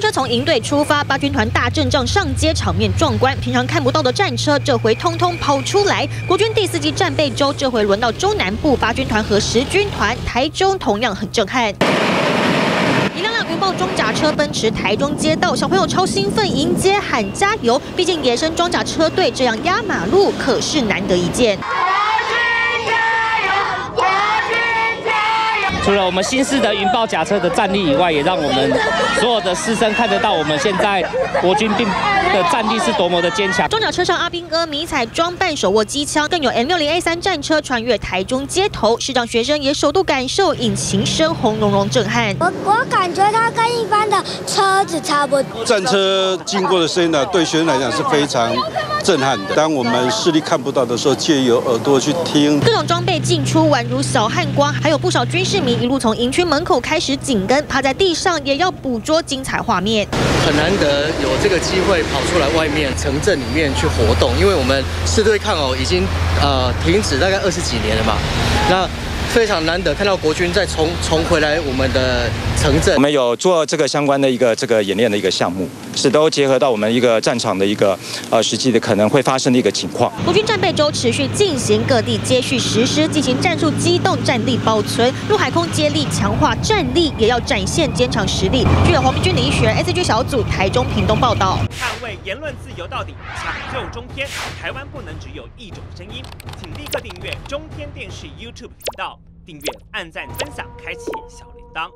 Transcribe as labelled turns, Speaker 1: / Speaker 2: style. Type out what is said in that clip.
Speaker 1: 车从营队出发，八军团大阵仗上街，场面壮观。平常看不到的战车，这回通通跑出来。国军第四季战备周，这回轮到中南部八军团和十军团，台中同样很震撼。一辆辆云豹装甲车奔驰台中街道，小朋友超兴奋，迎接喊加油。毕竟野生装甲车队这样压马路，可是难得一见。
Speaker 2: 除了我们新式的云豹甲车的战力以外，也让我们所有的师生看得到我们现在国军兵的战力是多么的坚强。
Speaker 1: 装甲车上阿兵哥迷彩装扮，手握机枪，更有 M60A 三战车穿越台中街头，市长学生也首度感受引擎声轰隆隆震撼。
Speaker 3: 我我感觉它跟一般的车子差不多。
Speaker 4: 战车经过的声音呢，对学生来讲是非常震撼的。当我们视力看不到的时候，借由耳朵去听。
Speaker 1: 各种装备进出宛如小汉光，还有不少军事迷。一路从营区门口开始紧跟，趴在地上也要捕捉精彩画面。
Speaker 5: 很难得有这个机会跑出来外面城镇里面去活动，因为我们四对抗哦已经呃停止大概二十几年了嘛。那非常难得看到国军再重重回来我们的城镇。
Speaker 6: 我们有做这个相关的一个这个演练的一个项目，是都结合到我们一个战场的一个呃实际的可能会发生的一个情况。
Speaker 1: 国军战备周持续进行，各地接续实施，进行战术机动战力保存，陆海空接力强化战力，也要展现坚强实力。据黄明军李学 S G 小组台中屏东报道。
Speaker 7: 捍卫言论自由到底，抢救中天，台湾不能只有一种声音，请立刻订阅中天电视 YouTube 频道。订阅、按赞、分享、开启小铃铛。